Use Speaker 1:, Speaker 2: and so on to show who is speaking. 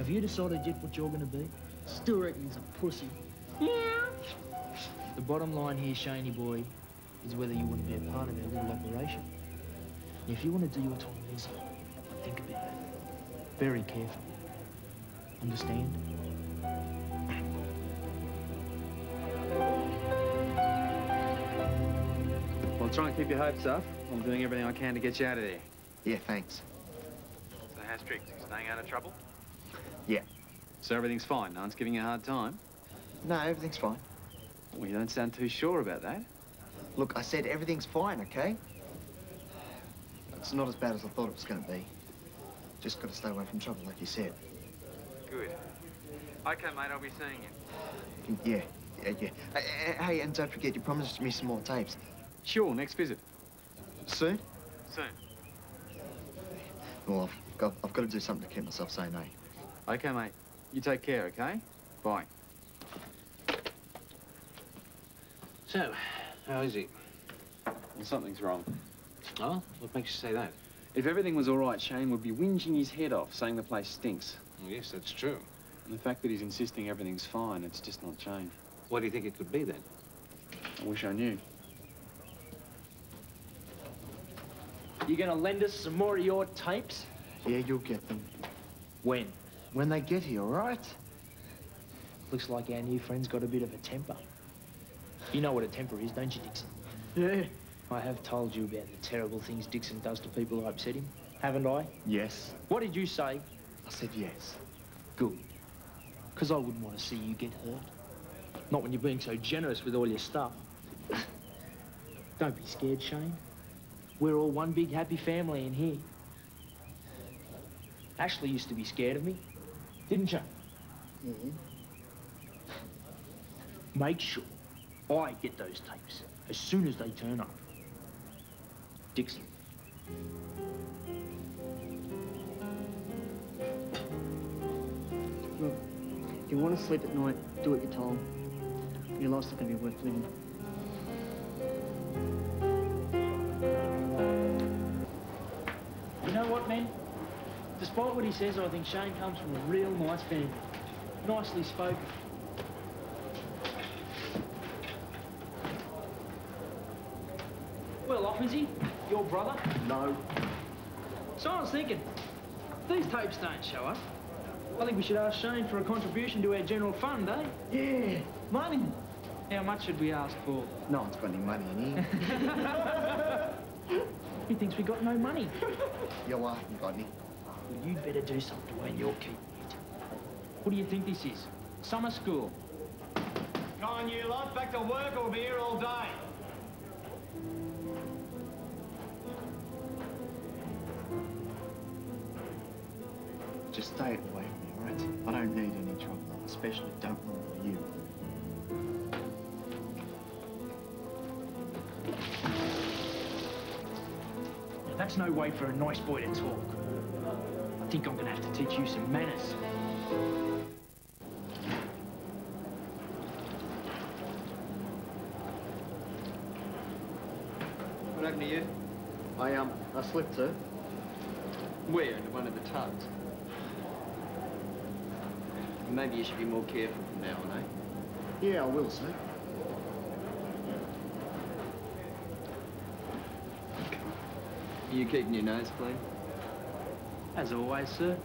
Speaker 1: Have you decided yet what you're going to be?
Speaker 2: Still reckon he's a pussy. Yeah.
Speaker 1: The bottom line here, Shaney boy, is whether you want to be a part of our little operation. And if you want to do your time easy, think about it. Very carefully. Understand?
Speaker 3: Well, try and keep your hopes up. I'm doing everything I can to get you out of there.
Speaker 4: Yeah, thanks.
Speaker 3: So how's Triggs? You staying out of trouble?
Speaker 4: Yeah.
Speaker 3: So everything's fine? No one's giving you a hard time?
Speaker 4: No, everything's fine.
Speaker 3: Well, you don't sound too sure about that.
Speaker 4: Look, I said everything's fine, okay? It's not as bad as I thought it was going to be. Just got to stay away from trouble, like you said.
Speaker 3: Good. Okay, mate, I'll be seeing you.
Speaker 4: Yeah, yeah, yeah. Hey, Hey, and don't forget, you promised me some more tapes.
Speaker 3: Sure, next visit.
Speaker 4: Soon?
Speaker 3: Soon.
Speaker 4: Well, I've got, I've got to do something to keep myself sane, eh?
Speaker 3: Okay, mate. You take care, okay? Bye.
Speaker 5: So, how is he?
Speaker 3: Well, something's wrong.
Speaker 5: Oh, what makes you say that?
Speaker 3: If everything was all right, Shane would be whinging his head off, saying the place stinks.
Speaker 5: Well, yes, that's true.
Speaker 3: And the fact that he's insisting everything's fine, it's just not Shane.
Speaker 5: What do you think it could be then?
Speaker 3: I wish I knew.
Speaker 1: You going to lend us some more of your tapes?
Speaker 4: Yeah, you'll get them.
Speaker 1: When?
Speaker 4: When they get here, all right?
Speaker 1: Looks like our new friend's got a bit of a temper. You know what a temper is, don't you, Dixon?
Speaker 4: Yeah.
Speaker 1: I have told you about the terrible things Dixon does to people who upset him, haven't I?
Speaker 4: Yes.
Speaker 1: What did you say?
Speaker 4: I said yes.
Speaker 1: Good. Because I wouldn't want to see you get hurt. Not when you're being so generous with all your stuff. Don't be scared, Shane. We're all one big happy family in here. Ashley used to be scared of me, didn't you?
Speaker 4: Mm-hmm.
Speaker 1: Make sure I get those tapes as soon as they turn up. Dixon.
Speaker 2: Look, if you want to sleep at night, do what you're told. Your life's not going to be worth living.
Speaker 1: You know what, man? Despite what he says, I think Shane comes from a real nice family. Nicely spoken. Well off, is he? Your brother?
Speaker 4: No.
Speaker 1: So I was thinking, these tapes don't show up. I think we should ask Shane for a contribution to our general fund, eh?
Speaker 4: Yeah, money.
Speaker 1: How much should we ask for?
Speaker 4: No one's got any money in here.
Speaker 1: He thinks we got no money.
Speaker 4: you are, you got any?
Speaker 1: Well, you'd better do something to earn your keep, mate. What do you think this is? Summer school?
Speaker 6: Come on, you lot. Back to work or we'll be here all day.
Speaker 4: Just stay away from me, all right? I don't need any trouble. Especially don't want it you.
Speaker 1: Now, that's no way for a nice boy to talk. I think I'm gonna have to teach you some manners.
Speaker 6: What happened to you?
Speaker 4: I, um, I slipped, sir.
Speaker 6: Where? Into one of the tubs? Maybe you should be more careful from now on, eh?
Speaker 4: Yeah, I will, sir.
Speaker 6: Are you keeping your nose clean?
Speaker 1: As always, sir.